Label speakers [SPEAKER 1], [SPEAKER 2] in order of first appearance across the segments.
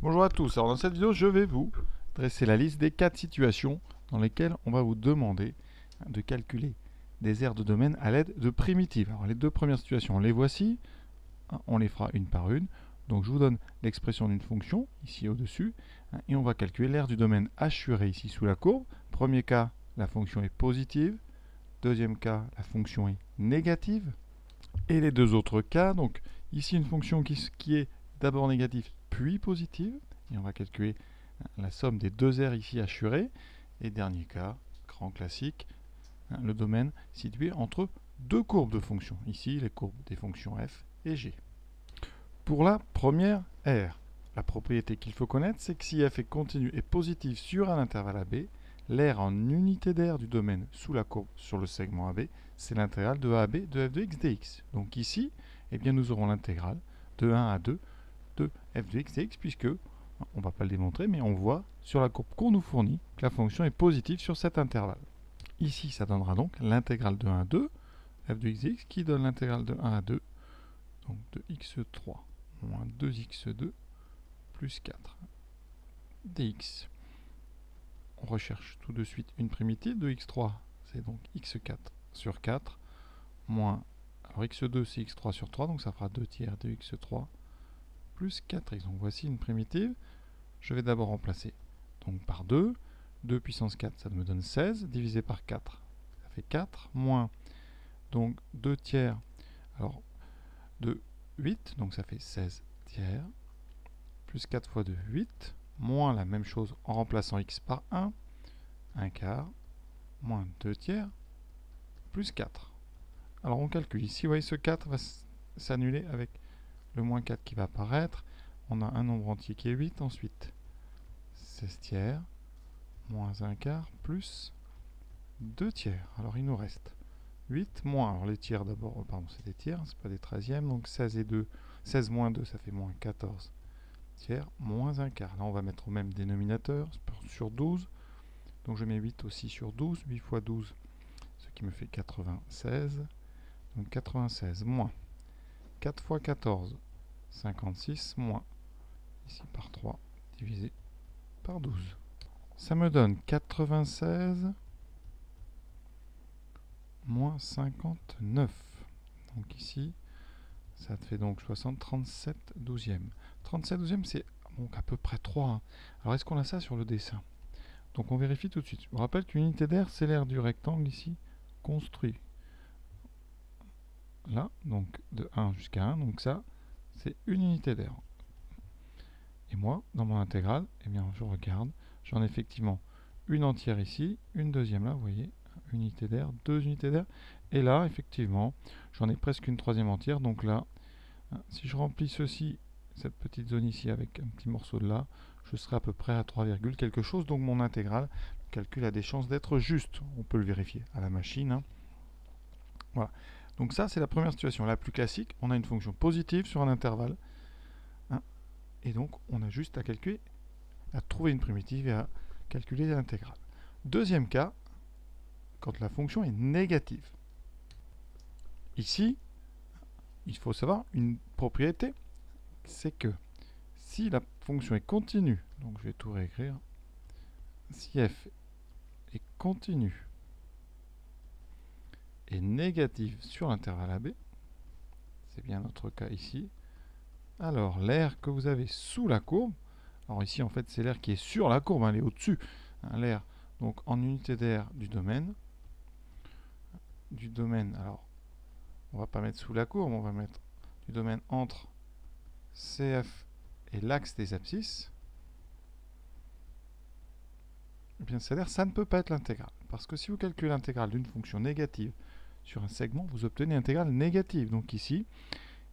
[SPEAKER 1] Bonjour à tous, alors dans cette vidéo je vais vous dresser la liste des quatre situations dans lesquelles on va vous demander de calculer des aires de domaine à l'aide de primitives. Alors les deux premières situations, les voici, on les fera une par une. Donc je vous donne l'expression d'une fonction, ici au-dessus, et on va calculer l'aire du domaine assuré ici sous la courbe. Premier cas, la fonction est positive. Deuxième cas, la fonction est négative. Et les deux autres cas, donc ici une fonction qui est d'abord négative puis positive. Et on va calculer la somme des deux aires ici assurées. Et dernier cas, grand classique, hein, le domaine situé entre deux courbes de fonctions. Ici, les courbes des fonctions f et g. Pour la première R, la propriété qu'il faut connaître, c'est que si f est continue et positive sur un intervalle AB, l'aire en unité d'aire du domaine sous la courbe sur le segment AB, c'est l'intégrale de AB de f de x dx. Donc ici, eh bien, nous aurons l'intégrale de 1 à 2 de f de x dx, puisque, on ne va pas le démontrer, mais on voit sur la courbe qu'on nous fournit que la fonction est positive sur cet intervalle. Ici, ça donnera donc l'intégrale de 1 à 2, f de x dx, qui donne l'intégrale de 1 à 2, donc de x3 moins 2x2 plus 4 dx. On recherche tout de suite une primitive de x3, c'est donc x4 sur 4, moins, alors x2 c'est x3 sur 3, donc ça fera 2 tiers de x3 plus 4x. Donc voici une primitive. Je vais d'abord remplacer donc par 2. 2 puissance 4, ça me donne 16, divisé par 4, ça fait 4, moins donc 2 tiers, alors de 8, donc ça fait 16 tiers, plus 4 fois 2, 8, moins la même chose en remplaçant x par 1, 1 quart, moins 2 tiers, plus 4. Alors on calcule ici, vous voyez ce 4 va s'annuler avec le moins 4 qui va apparaître. On a un nombre entier qui est 8, ensuite 16 tiers, moins 1 quart, plus 2 tiers. Alors il nous reste 8 moins, alors les tiers d'abord, pardon c'est des tiers, c'est pas des treizièmes, donc 16 et 2, 16 moins 2 ça fait moins 14 tiers, moins 1 quart. Là on va mettre au même dénominateur, sur 12, donc je mets 8 aussi sur 12, 8 fois 12, ce qui me fait 96, donc 96 moins 4 fois 14, 56 moins, ici par 3, divisé par 12. Ça me donne 96 moins 59. Donc ici, ça te fait donc 60, 37 douzièmes. 37 douzièmes, c'est à peu près 3. Hein. Alors est-ce qu'on a ça sur le dessin? Donc on vérifie tout de suite. Je vous rappelle qu'une unité d'air, c'est l'air du rectangle ici, construit. Là, donc de 1 jusqu'à 1, donc ça, c'est une unité d'air. Et moi, dans mon intégrale, eh bien, je regarde, j'en ai effectivement une entière ici, une deuxième là, vous voyez, unité d'air, deux unités d'air. Et là, effectivement, j'en ai presque une troisième entière. Donc là, hein, si je remplis ceci, cette petite zone ici avec un petit morceau de là, je serai à peu près à 3, quelque chose. Donc mon intégrale, le calcul a des chances d'être juste. On peut le vérifier à la machine. Hein. Voilà. Donc ça, c'est la première situation. La plus classique, on a une fonction positive sur un intervalle. Hein, et donc, on a juste à calculer, à trouver une primitive et à calculer l'intégrale. Deuxième cas, quand la fonction est négative. Ici, il faut savoir une propriété, c'est que si la fonction est continue, donc je vais tout réécrire, si f est continue et négative sur l'intervalle AB, c'est bien notre cas ici, alors l'air que vous avez sous la courbe, alors ici en fait c'est l'air qui est sur la courbe, hein, elle est au-dessus, hein, l'air. Donc en unité d'air du domaine, du domaine, alors on va pas mettre sous la courbe, on va mettre du domaine entre CF et l'axe des abscisses, eh bien l'air, ça ne peut pas être l'intégrale. Parce que si vous calculez l'intégrale d'une fonction négative sur un segment, vous obtenez l'intégrale négative. Donc ici,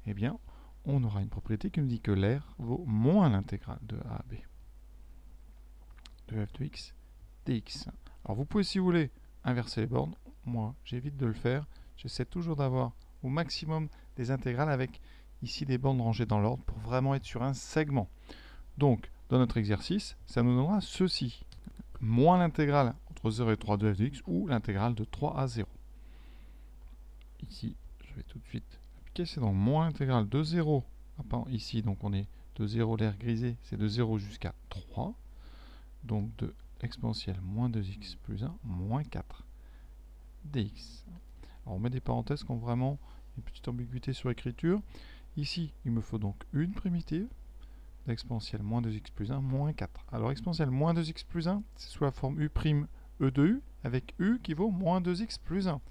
[SPEAKER 1] eh bien, on aura une propriété qui nous dit que l'air vaut moins l'intégrale de A à B. De f de x dx. Alors vous pouvez, si vous voulez, inverser les bornes moi, j'évite de le faire. J'essaie toujours d'avoir au maximum des intégrales avec ici des bandes rangées dans l'ordre pour vraiment être sur un segment. Donc, dans notre exercice, ça nous donnera ceci. Moins l'intégrale entre 0 et 3 de f de x ou l'intégrale de 3 à 0. Ici, je vais tout de suite appliquer. C'est donc moins l'intégrale de 0. Ah, ici, donc on est de 0 l'air grisé, c'est de 0 jusqu'à 3. Donc de exponentielle moins 2x plus 1 moins 4 dx. Alors on met des parenthèses qui ont vraiment une petite ambiguïté sur l'écriture. Ici, il me faut donc une primitive d'exponentielle moins 2x plus 1 moins 4. Alors exponentielle moins 2x plus 1, c'est sous la forme u' e de u avec u qui vaut moins 2x plus 1.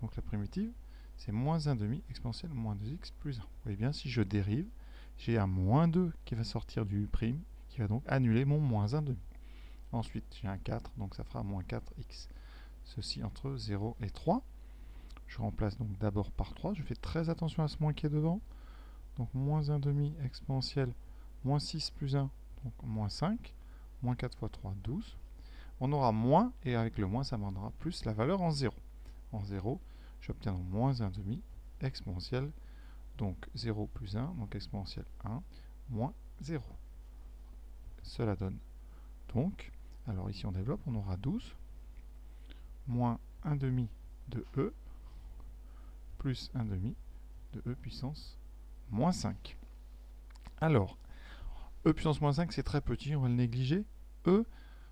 [SPEAKER 1] Donc la primitive, c'est moins 1 demi exponentielle moins 2x plus 1. Vous voyez bien, si je dérive, j'ai un moins 2 qui va sortir du u', qui va donc annuler mon moins 1 demi. Ensuite, j'ai un 4, donc ça fera moins 4x. Ceci entre 0 et 3. Je remplace donc d'abord par 3. Je fais très attention à ce moins qui est devant. Donc moins 1 demi exponentielle moins 6 plus 1, donc moins 5. Moins 4 fois 3, 12. On aura moins, et avec le moins, ça m'en plus la valeur en 0. En 0, j'obtiens moins 1 demi exponentielle, donc 0 plus 1, donc exponentielle 1, moins 0. Cela donne donc, alors ici on développe, on aura 12, moins 1 demi de e, plus 1 demi de e puissance moins 5. Alors, e puissance moins 5, c'est très petit, on va le négliger. e,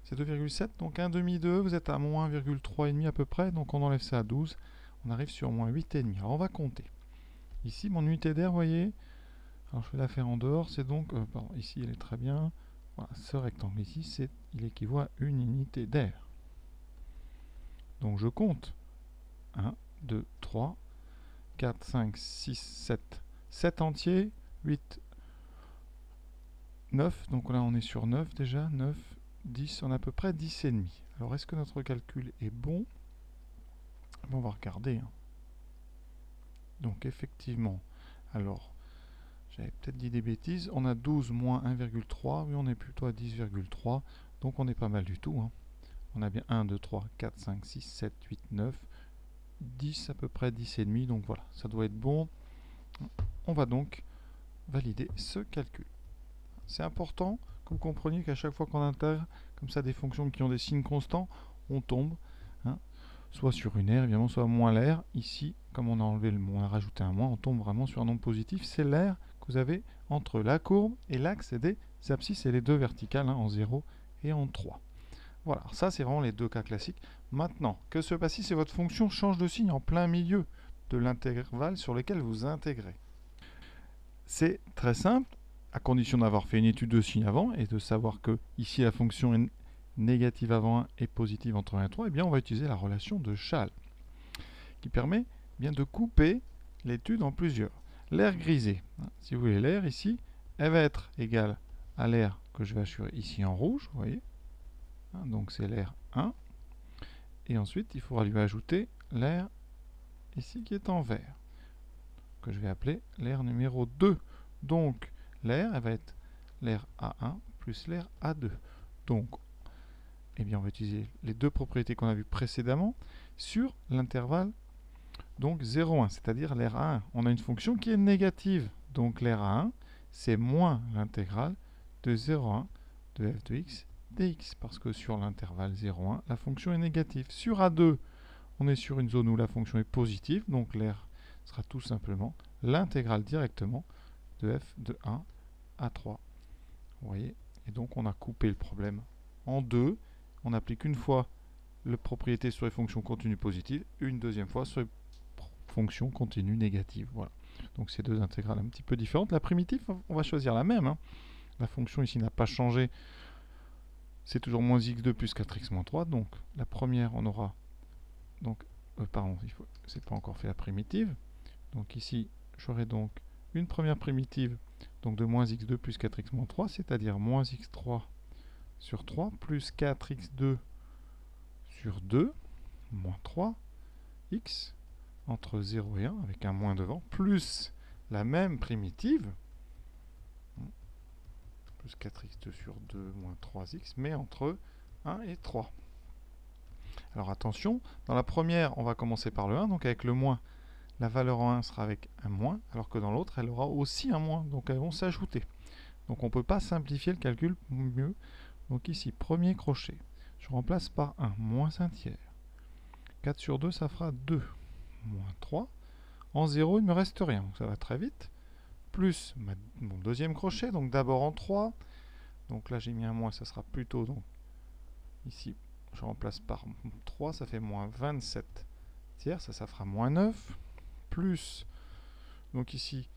[SPEAKER 1] c'est 2,7, donc 1 demi de e, vous êtes à moins 1,3,5 à peu près, donc on enlève ça à 12, on arrive sur moins 8,5. Alors on va compter. Ici, mon unité d'air, vous voyez, alors je vais la faire en dehors, c'est donc, euh, pardon, ici elle est très bien, voilà, ce rectangle ici, c'est, il équivaut à une unité d'air. Donc je compte 1, 2, 3, 4, 5, 6, 7, 7 entiers, 8, 9, donc là on est sur 9 déjà, 9, 10, on a à peu près 10 et demi. Alors est-ce que notre calcul est bon? On va regarder. Hein. Donc effectivement, alors j'avais peut-être dit des bêtises, on a 12 moins 1,3, oui on est plutôt à 10,3, donc on est pas mal du tout. Hein. On a bien 1, 2, 3, 4, 5, 6, 7, 8, 9, 10 à peu près 10 et demi, donc voilà, ça doit être bon. On va donc valider ce calcul. C'est important que vous compreniez qu'à chaque fois qu'on intègre comme ça des fonctions qui ont des signes constants, on tombe hein, soit sur une aire, évidemment, soit moins l'air. Ici, comme on a enlevé le moins, rajouté un moins, on tombe vraiment sur un nombre positif. C'est l'air que vous avez entre la courbe et l'axe des abscisses et les deux verticales, hein, en 0 et en 3. Voilà, ça c'est vraiment les deux cas classiques. Maintenant, que se passe si votre fonction change de signe en plein milieu de l'intervalle sur lequel vous intégrez? C'est très simple, à condition d'avoir fait une étude de signe avant et de savoir que ici la fonction est négative avant 1 et positive entre 1 et 3, et eh bien on va utiliser la relation de Schall qui permet bien de couper l'étude en plusieurs. L'air grisé, hein, si vous voulez l'air ici, elle va être égale à l'air que je vais assurer ici en rouge, vous voyez. Hein, donc c'est l'air 1. Et ensuite, il faudra lui ajouter l'air ici qui est en vert, que je vais appeler l'air numéro 2. Donc, l'air, elle va être l'air A1 plus l'air A2. Donc, eh bien, on va utiliser les deux propriétés qu'on a vues précédemment sur l'intervalle donc 0,1, c'est-à-dire l'air A1. On a une fonction qui est négative. Donc l'air A1, c'est moins l'intégrale de 0,1 de f de x dx, parce que sur l'intervalle 0,1, la fonction est négative. Sur A2, on est sur une zone où la fonction est positive, donc l'air sera tout simplement l'intégrale directement de f de 1 à 3. Vous voyez? Et donc on a coupé le problème en deux. On applique une fois la propriété sur les fonctions continues positives, une deuxième fois sur les fonctions continues négatives. Voilà. Donc ces deux intégrales un petit peu différentes. La primitive, on va choisir la même. Hein. La fonction ici n'a pas changé. C'est toujours moins x2 plus 4x moins 3. Donc la première, on aura... Donc, euh, pardon, c'est pas encore fait la primitive. Donc ici, j'aurai donc une première primitive donc de moins x2 plus 4x moins 3, c'est-à-dire moins x3 sur 3 plus 4x2 sur 2 moins 3 x entre 0 et 1 avec un moins devant plus la même primitive plus 4x2 sur 2 moins 3x mais entre 1 et 3 alors attention dans la première on va commencer par le 1 donc avec le moins la valeur en 1 sera avec un moins, alors que dans l'autre, elle aura aussi un moins. Donc elles vont s'ajouter. Donc on ne peut pas simplifier le calcul mieux. Donc ici, premier crochet, je remplace par 1, moins 1 tiers. 4 sur 2, ça fera 2, moins 3. En 0, il ne me reste rien, donc ça va très vite. plus mon deuxième crochet, donc d'abord en 3. Donc là j'ai mis un moins, ça sera plutôt donc ici, je remplace par 3, ça fait moins 27 tiers, ça, ça fera moins 9, plus, donc ici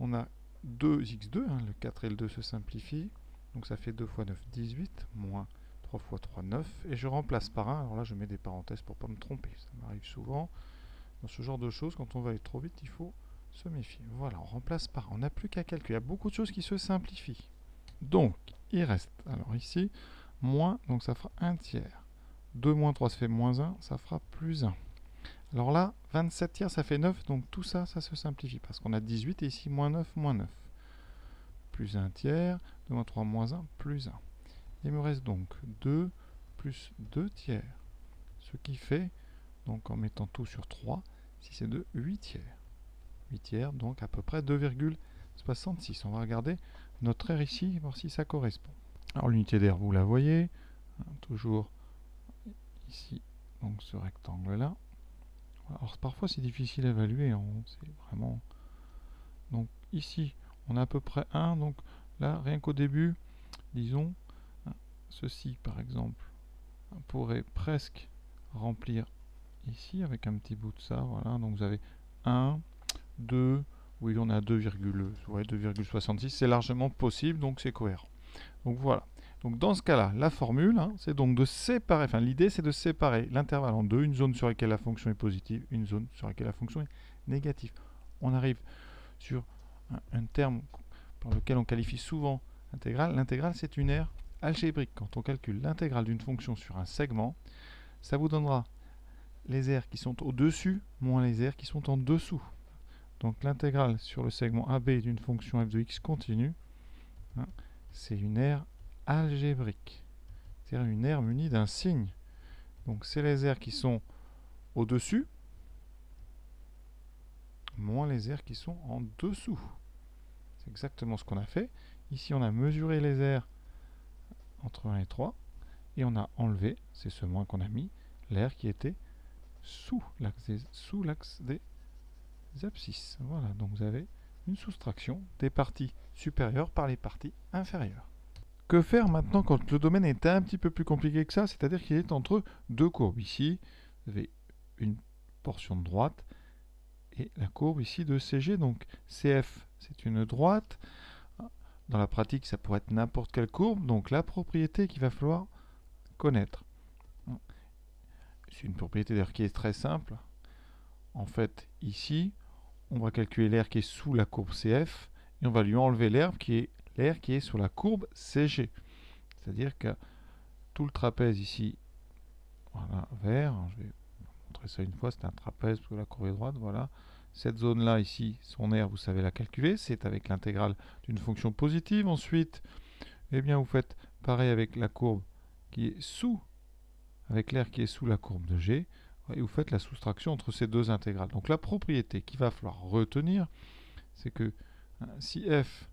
[SPEAKER 1] on a 2x2, hein, le 4 et le 2 se simplifient, donc ça fait 2 fois 9, 18, moins 3 fois 3, 9, et je remplace par 1, alors là je mets des parenthèses pour ne pas me tromper, ça m'arrive souvent, dans ce genre de choses, quand on va aller trop vite, il faut se méfier. Voilà, on remplace par 1, on n'a plus qu'à calculer, il y a beaucoup de choses qui se simplifient. Donc, il reste, alors ici, moins, donc ça fera 1 tiers. 2 moins 3, ça fait moins 1, ça fera plus 1. Alors là, 27 tiers, ça fait 9, donc tout ça, ça se simplifie, parce qu'on a 18, et ici, moins 9, moins 9. Plus 1 tiers, 2 moins 3, moins 1, plus 1. Il me reste donc 2 plus 2 tiers, ce qui fait, donc en mettant tout sur 3, si c'est 2, 8 tiers. 8 tiers, donc à peu près 2,66. On va regarder notre R ici, voir si ça correspond. Alors l'unité d'air, vous la voyez, hein, toujours ici, donc ce rectangle-là. Alors parfois c'est difficile à évaluer, hein, c'est vraiment... Donc ici, on a à peu près 1, donc là, rien qu'au début, disons, hein, ceci par exemple, pourrait presque remplir ici avec un petit bout de ça, voilà, donc vous avez 1, 2, oui on a 2,66, c'est largement possible, donc c'est cohérent. Donc voilà. Donc dans ce cas-là, la formule, hein, c'est donc de séparer, enfin l'idée c'est de séparer l'intervalle en deux, une zone sur laquelle la fonction est positive, une zone sur laquelle la fonction est négative. On arrive sur un, terme par lequel on qualifie souvent l'intégrale. L'intégrale c'est une aire algébrique. Quand on calcule l'intégrale d'une fonction sur un segment, ça vous donnera les aires qui sont au-dessus moins les aires qui sont en dessous. Donc l'intégrale sur le segment AB d'une fonction f de x continue, hein, c'est une aire algébrique. C'est-à-dire une aire munie d'un signe. Donc c'est les aires qui sont au-dessus, moins les aires qui sont en dessous. C'est exactement ce qu'on a fait. Ici, on a mesuré les aires entre 1 et 3, et on a enlevé, c'est ce moins qu'on a mis, l'air qui était sous l'axe des, des abscisses. Voilà, donc vous avez une soustraction des parties supérieures par les parties inférieures. Que faire maintenant quand le domaine est un petit peu plus compliqué que ça, c'est-à-dire qu'il est entre deux courbes Ici, vous avez une portion de droite et la courbe ici de CG. Donc CF, c'est une droite. Dans la pratique, ça pourrait être n'importe quelle courbe. Donc la propriété qu'il va falloir connaître. C'est une propriété d'ailleurs qui est très simple. En fait, ici, on va calculer l'air qui est sous la courbe CF et on va lui enlever l'air qui est l'air qui est sur la courbe CG. C'est-à-dire que tout le trapèze ici, voilà, vert, hein, je vais montrer ça une fois, c'est un trapèze pour la courbe est droite, voilà. Cette zone-là ici, son air, vous savez la calculer, c'est avec l'intégrale d'une fonction positive. Ensuite, eh bien, vous faites pareil avec la courbe qui est sous, avec l'air qui est sous la courbe de G, et vous faites la soustraction entre ces deux intégrales. Donc la propriété qu'il va falloir retenir, c'est que hein, si f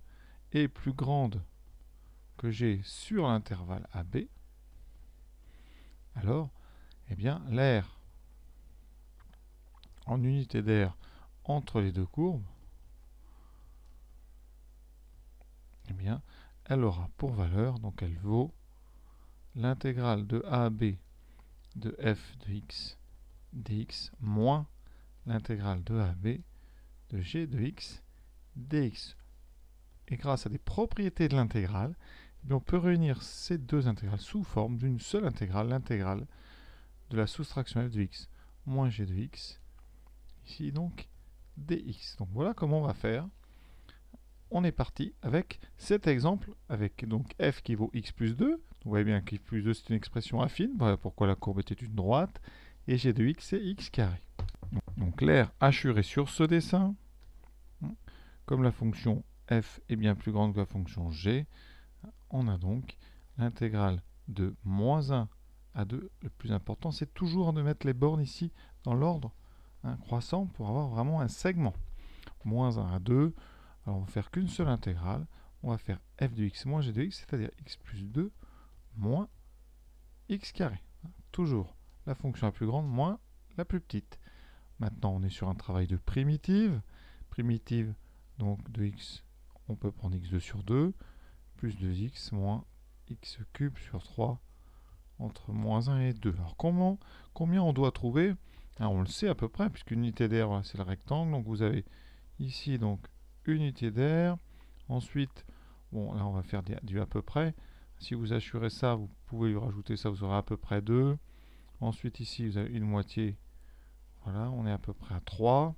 [SPEAKER 1] est plus grande que g sur l'intervalle AB, alors eh bien l'air en unité d'air entre les deux courbes, eh bien, elle aura pour valeur, donc elle vaut l'intégrale de AB de f de x dx moins l'intégrale de AB de g de x dx. Et grâce à des propriétés de l'intégrale, eh on peut réunir ces deux intégrales sous forme d'une seule intégrale, l'intégrale de la soustraction f de x moins g de x, ici donc dx. Donc voilà comment on va faire. On est parti avec cet exemple, avec donc f qui vaut x plus 2. Vous voyez bien que x plus 2 c'est une expression affine, voilà pourquoi la courbe était une droite et g de x c'est x carré. Donc l'air assuré sur ce dessin, comme la fonction f est bien plus grande que la fonction g, on a donc l'intégrale de moins 1 à 2. Le plus important, c'est toujours de mettre les bornes ici dans l'ordre croissant pour avoir vraiment un segment. Moins 1 à 2, alors on va faire qu'une seule intégrale. On va faire f de x moins g de x, c'est-à-dire x plus 2 moins x carré. Toujours la fonction la plus grande moins la plus petite. Maintenant, on est sur un travail de primitive. Primitive, donc de x on peut prendre x2 sur 2, plus 2x moins x cube sur 3 entre moins 1 et 2. Alors comment, combien on doit trouver? On le sait à peu près, puisque l'unité d'air, c'est le rectangle. Donc vous avez ici donc unité d'air. Ensuite, bon là on va faire du à peu près. Si vous assurez ça, vous pouvez lui rajouter ça, vous aurez à peu près 2. Ensuite ici, vous avez une moitié. Voilà, on est à peu près à 3.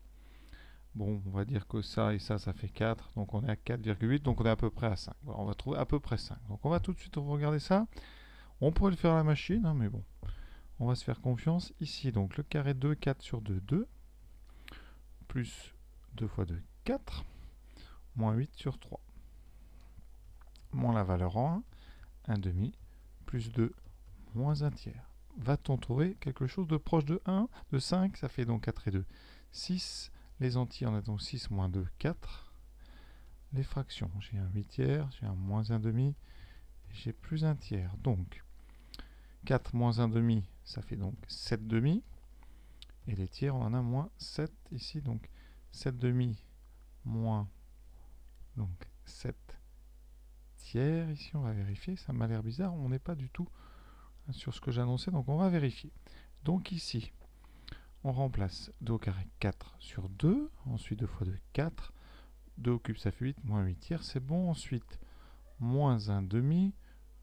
[SPEAKER 1] Bon, on va dire que ça et ça, ça fait 4. Donc on est à 4,8. Donc on est à peu près à 5. on va trouver à peu près 5. Donc on va tout de suite regarder ça. On pourrait le faire à la machine, hein, mais bon. On va se faire confiance. Ici, donc le carré 2, 4 sur 2, 2. Plus 2 fois 2, 4. Moins 8 sur 3. Moins la valeur en 1. 1 demi. Plus 2, moins 1 tiers. Va-t-on trouver quelque chose de proche de 1 De 5, ça fait donc 4 et 2. 6 les entiers, on a donc 6 moins 2, 4. Les fractions, j'ai un 8 tiers, j'ai un moins 1 demi, j'ai plus un tiers. Donc, 4 moins 1 demi, ça fait donc 7 demi. Et les tiers, on en a moins 7 ici. Donc, 7 demi moins donc 7 tiers. Ici, on va vérifier. Ça m'a l'air bizarre. On n'est pas du tout sur ce que annoncé. Donc, on va vérifier. Donc, ici, on remplace 2 au carré 4 sur 2, ensuite 2 fois 2, 4, 2 au cube ça fait 8, moins 8 tiers, c'est bon, ensuite moins 1 demi,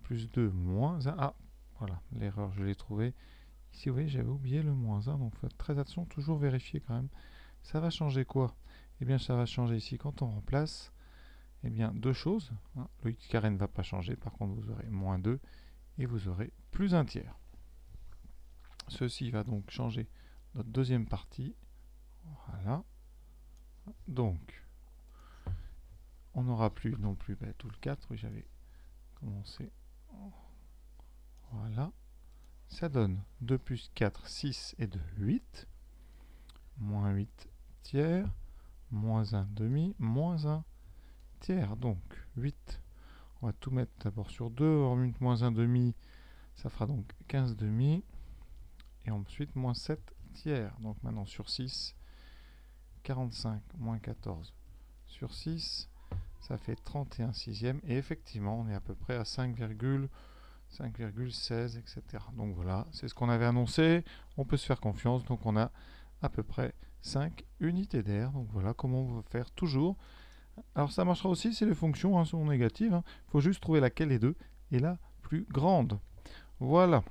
[SPEAKER 1] plus 2, moins 1, ah, voilà, l'erreur je l'ai trouvée, ici. Vous voyez j'avais oublié le moins 1, donc faites très attention, toujours vérifier quand même, ça va changer quoi? Eh bien ça va changer ici, quand on remplace, eh bien deux choses, hein, le x carré ne va pas changer, par contre vous aurez moins 2, et vous aurez plus 1 tiers. Ceci va donc changer notre deuxième partie. Voilà. Donc, on n'aura plus non plus ben, tout le 4. Oui, j'avais commencé. Voilà. Ça donne 2 plus 4, 6 et 2, 8. Moins 8 tiers. Moins 1 demi. Moins 1 tiers. Donc, 8. On va tout mettre d'abord sur 2. On moins 1 demi. Ça fera donc 15 demi. Et ensuite, moins 7 tiers. Donc maintenant sur 6, 45 moins 14 sur 6, ça fait 31 sixième. Et effectivement, on est à peu près à 5,16, etc. Donc voilà, c'est ce qu'on avait annoncé. On peut se faire confiance. Donc on a à peu près 5 unités d'air. Donc voilà comment on va faire toujours. Alors ça marchera aussi si les fonctions hein, sont négatives. Il hein. faut juste trouver laquelle des deux est la plus grande. Voilà.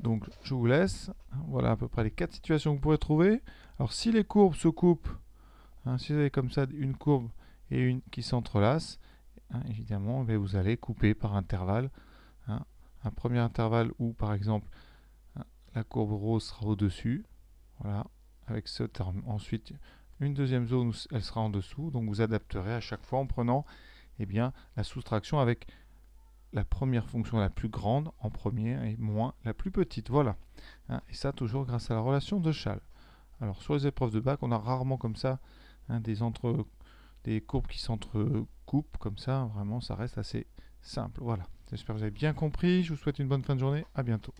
[SPEAKER 1] Donc je vous laisse. Voilà à peu près les quatre situations que vous pourrez trouver. Alors si les courbes se coupent, hein, si vous avez comme ça une courbe et une qui s'entrelacent, hein, évidemment eh vous allez couper par intervalle. Hein. un premier intervalle où par exemple la courbe rose sera au-dessus. Voilà, avec ce terme. Ensuite, une deuxième zone où elle sera en dessous. Donc vous adapterez à chaque fois en prenant eh bien, la soustraction avec la première fonction la plus grande en premier et moins la plus petite. Voilà. Hein, et ça toujours grâce à la relation de Schall. Alors sur les épreuves de bac, on a rarement comme ça hein, des, entre, des courbes qui s'entrecoupent comme ça. Vraiment, ça reste assez simple. Voilà. J'espère que vous avez bien compris. Je vous souhaite une bonne fin de journée. À bientôt.